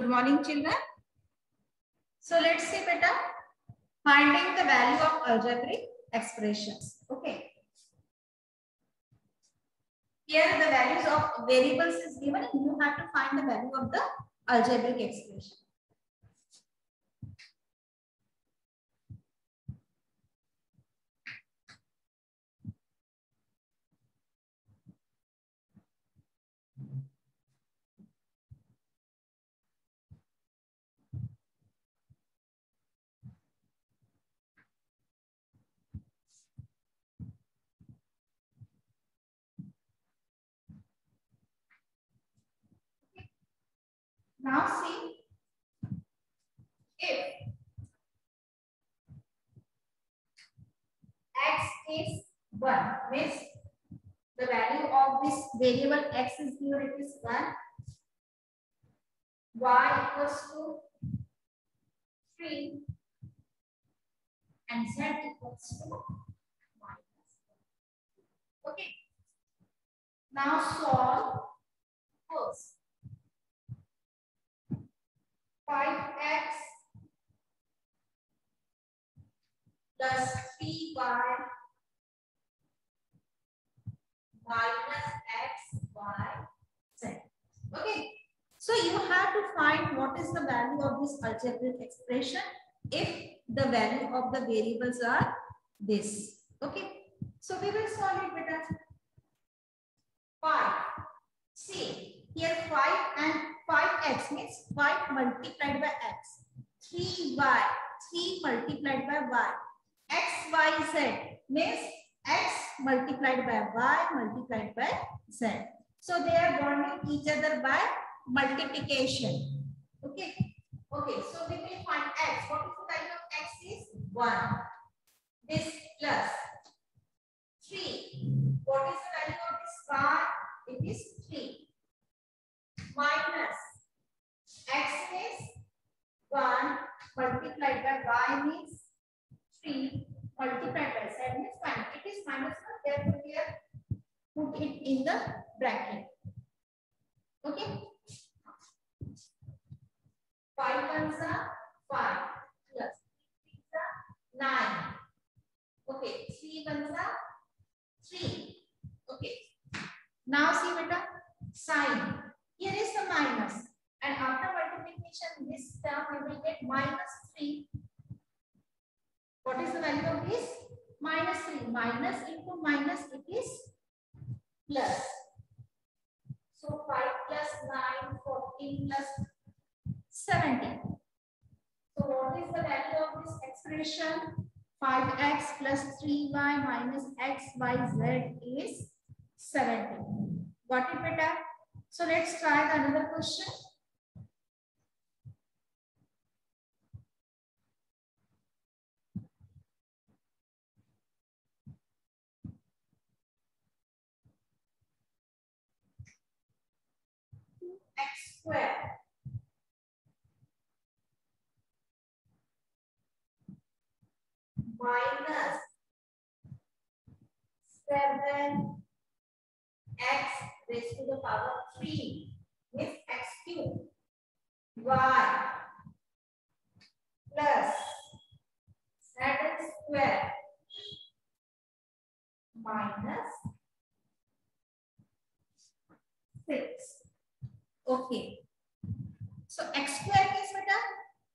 Good morning, children. So let's see, beta. Finding the value of algebraic expressions. Okay. Here the values of variables is given and you have to find the value of the algebraic expression. Now see if x is 1 means the value of this variable x is here it is 1 y equals to 3 and z equals to minus 1. Okay. Now solve first. 5x plus 3y minus x y z. Okay. So you have to find what is the value this algebraic expression if the value of the variables are this. Okay. So we will solve it better. 5. See, here 5 and 5x means 5 multiplied by x. 3y, 3 multiplied by y. x, y, z means x multiplied by y multiplied by z. So they are bonding each other by multiplication. Okay. Okay. So we will find x. What is the value of x is 1. This plus 3. What is the value of this y? It is 3 minus x is 1 multiplied by y means 3 multiplied by z means minus. It is minus 1 therefore we here put it in the bracket. Okay. 5 ones are 5 plus 3 are 9. Okay. 3 ones are 3. Okay. Now see beta sign. Here is the minus. And after multiplication, this term we will get minus 3. What is value of this? Minus 3. Minus into minus, it is plus. So 5 plus 9, 14 plus 17. So what is the value of this expression? 5x plus 3y minus xyz is 17. Got it, beta? So let's try the another question. x square minus 7 x raised to the power 3 is x cube y plus z square minus 6. Okay. So x square is beta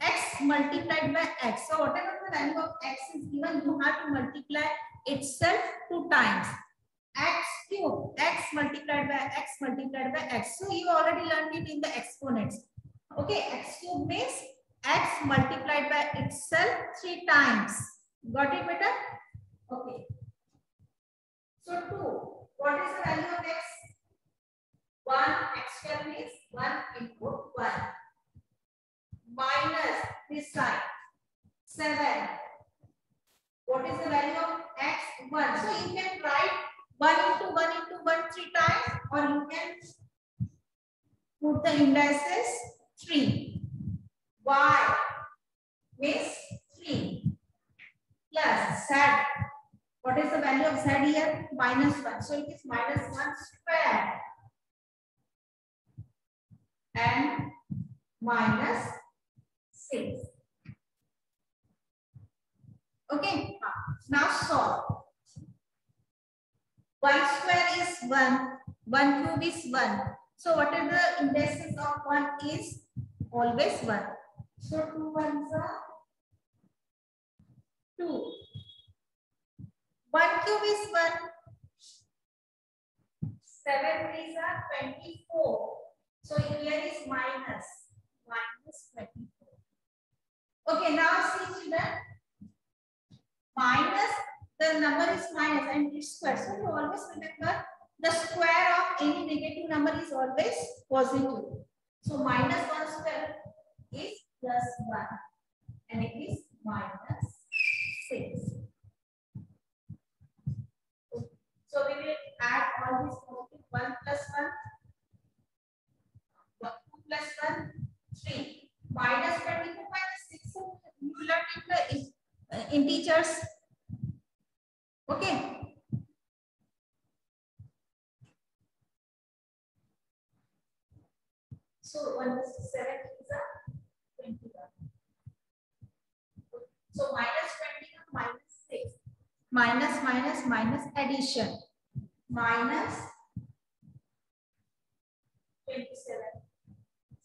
x multiplied by x. So whatever the value of x is given, you have to multiply itself two times. x cube, x multiplied by x multiplied by x. So you already learned it in the exponents. Okay, x cube means x multiplied by itself three times. Got it, beta? Okay. So 2. What is the value of x? 1 x square means 1 into 1 minus this side 7. What is the value of x? 1. So you can write 1 into 1 into 1 three times or you can put the indices 3. y means 3 plus z. What is the value of z here? Minus 1. So it is minus 1 square and minus 6. Okay, now solve. 1 square is 1, 1 cube is 1. So what are the indices of 1 is always 1. So 2 ones are 2. 1 cube is 1. 7 threes are 24. So here is minus. Minus 24. Okay, now see children. Minus, the number is minus and it's square. So you always remember the square of any negative number is always positive. So minus 1 square is plus 1 and it is minus 6. So we will add all these positive 1 plus 1, 2 plus 1, 3. Minus 24 minus 6. You learned in the uh, integers. Okay. So 1 is 7 is a 21. So minus 21 minus 6. Minus minus minus addition. Minus 27.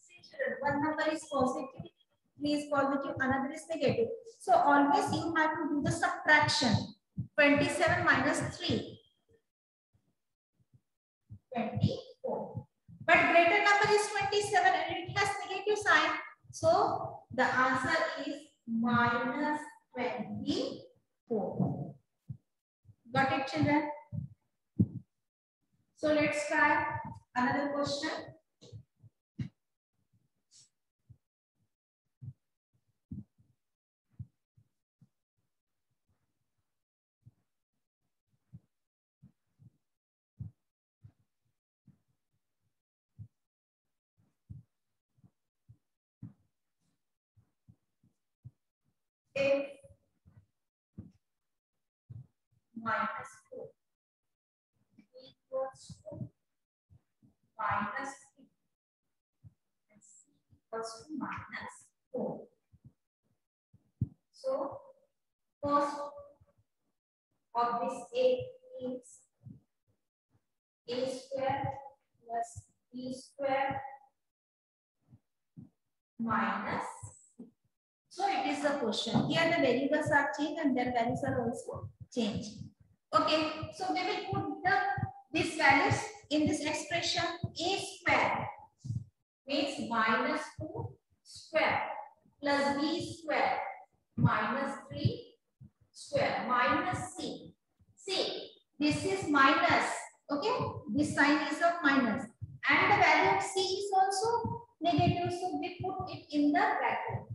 See children, one number is positive, three is positive, another is negative. So always you have to do the subtraction. 27 minus 3. 24. But greater number is 27 and it has negative sign. So the answer is minus 24. Got it children? So let's try another question. If minus 4 equals to minus 3 and c equals to minus 4. So, first of this a is a square plus b square minus so it is the question. Here the variables are changed and their values are also changed. Okay, so we will put the these values in this expression a square means minus 2 square plus b square minus 3 square minus c. See, this is minus. Okay, this sign is of minus and the value of c is also negative. So we put it in the bracket.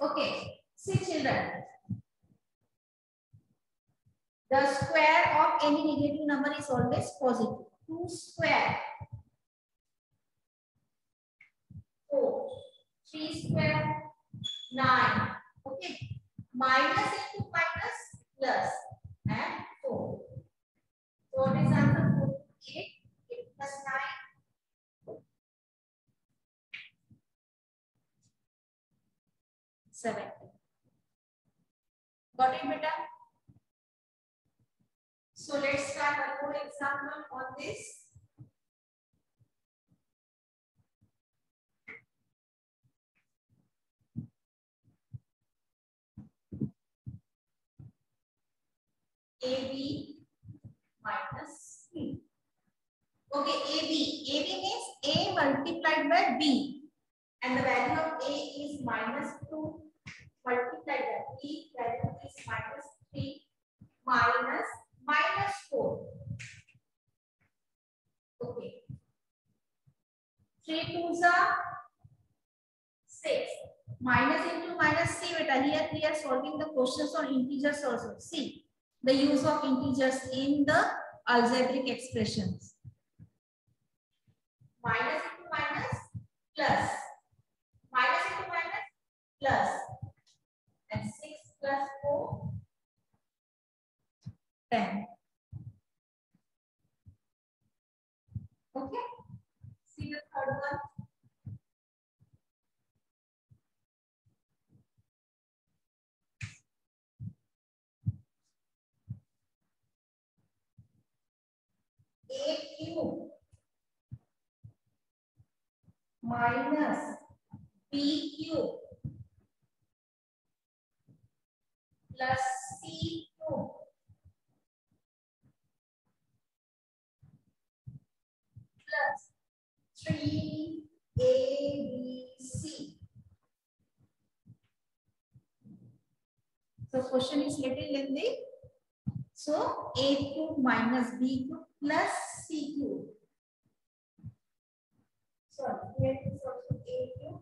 Okay, see children. The square of any negative number is always positive. 2 square. 4. 3 square. 9. Okay. Minus into minus plus 7. Got it, beta? So let's start one more example on this. AB minus C. Okay, AB. AB means A multiplied by B. And the value of A is minus 2 multiplied B. Value is minus 3 minus minus 4. Okay. 3 twos are 6. Minus into minus C beta. Here we are solving the questions on integers also. See the use of integers in the algebraic expressions. Minus into minus plus. Minus into minus plus. plus 4, 10. Okay, see the third one. A cube minus B cube plus c cube plus 3 a b c so question is little lengthy so a cube minus b cube plus c cube sorry here is also a cube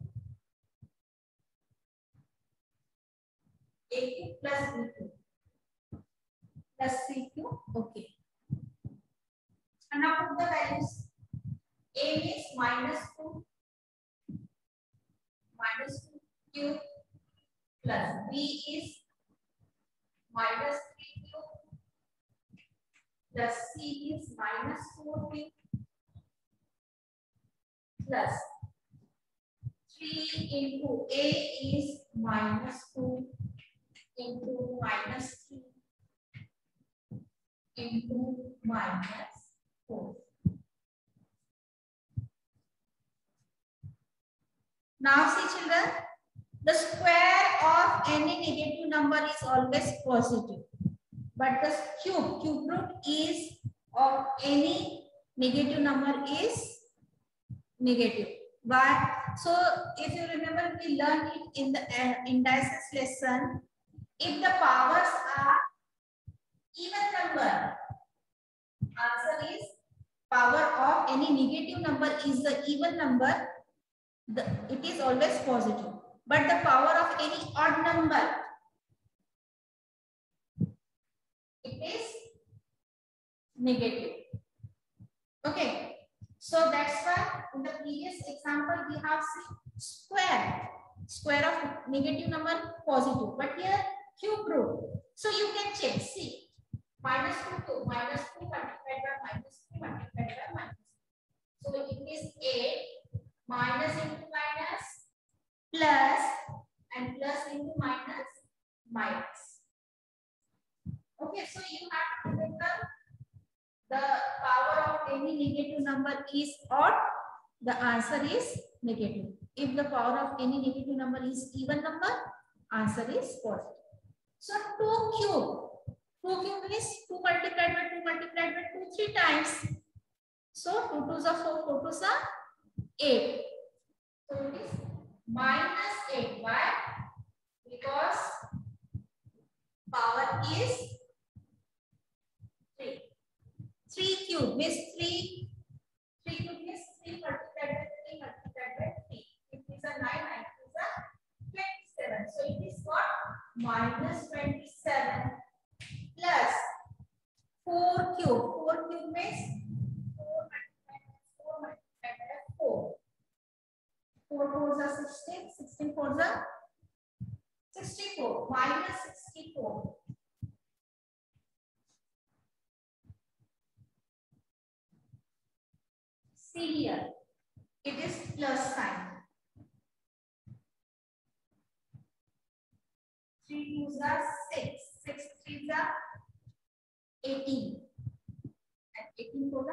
a cube plus b cube plus c cube okay and now put the values a is minus 2 minus 2 cube plus b is minus 3 cube plus c is minus 4 cube plus 3 into a is minus 2 into minus 3 into minus 4. Now see children, the square of any negative number is always positive. But the cube, cube root is of any negative number is negative. Why? So if you remember, we learned it in the uh, indices lesson. If the powers are even number, answer is power of any negative number is the even number the, it is always positive. But the power of any odd number, it is negative. Okay. So that's why in the previous example we have seen square. Square of negative number positive. But here cube root. So you can check. See. Minus 2 2 minus 2 multiplied by minus 3 multiplied by minus. So it is 8 minus into minus plus and plus into minus minus. Okay, so you have to remember the power of any negative number is odd, the answer is negative. If the power of any negative number is even number, answer is positive. So 2 cube, 2 cube is 2 multiplied by 2 multiplied by 2 3 times. So 2 2s are 4, 4 2s are 8. So it is minus 8. Why? Because power is See here, it is plus sign. 3 twos are 6, 6 threes are 18. And 18 fours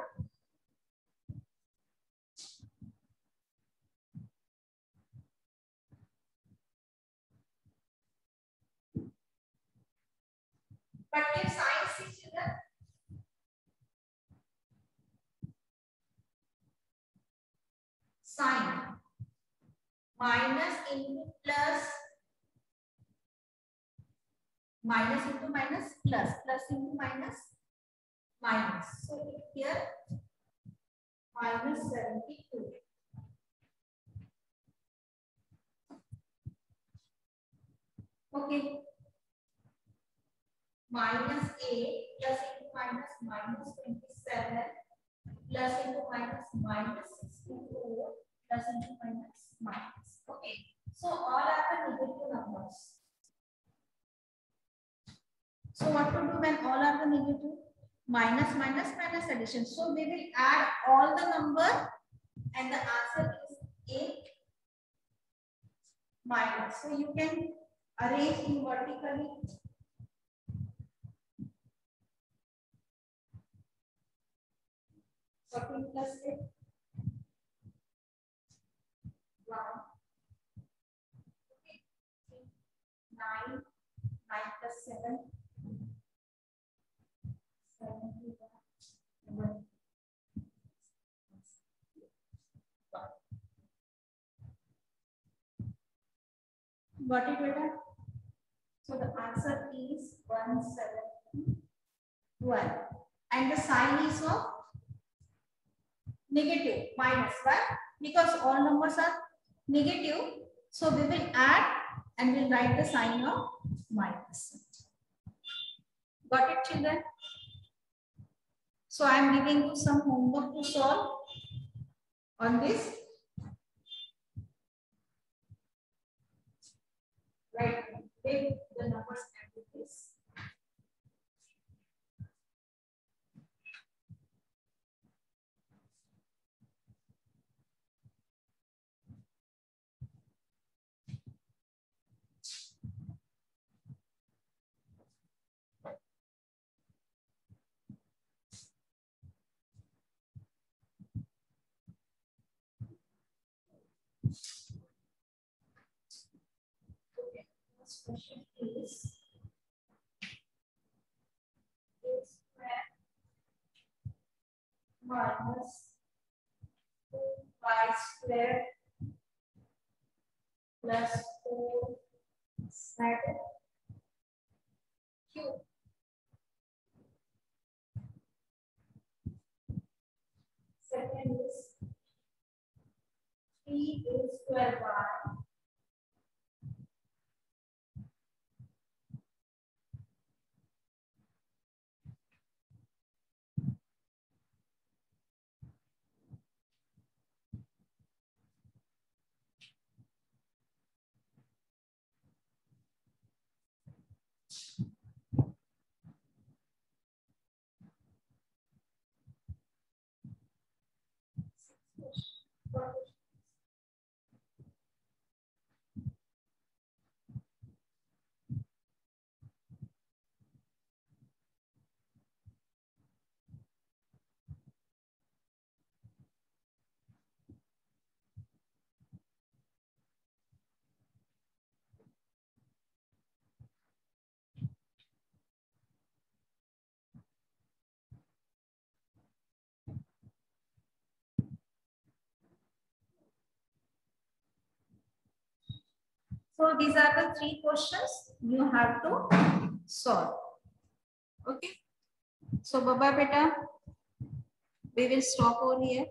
But if sign is children, sign minus into plus minus into minus plus plus into minus minus. So here minus 72. Okay minus 8 plus into minus minus 27 plus into minus minus 64 into minus minus. Okay. So all are the negative numbers. So what to do when all are the negative? Minus minus minus addition. So we will add all the number and the answer is 8 minus. So you can arrange in vertically 14 plus 8. 1. Okay. 9. 9 plus 7. 7. Got it? So the answer is 171. And the sign is of negative minus. Why? Because all numbers are negative. So we will add and we'll write the sign of minus. Got it, children? So I am giving you some homework to solve on this. Right, take the numbers Question is a minus two y square plus four z cube. Second is three a square y So these are the three questions you have to solve. Okay. So Baba beta, we will stop over here.